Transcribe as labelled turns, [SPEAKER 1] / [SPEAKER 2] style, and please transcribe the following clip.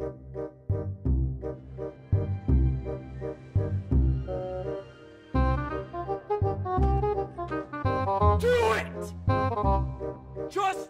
[SPEAKER 1] Do it! Just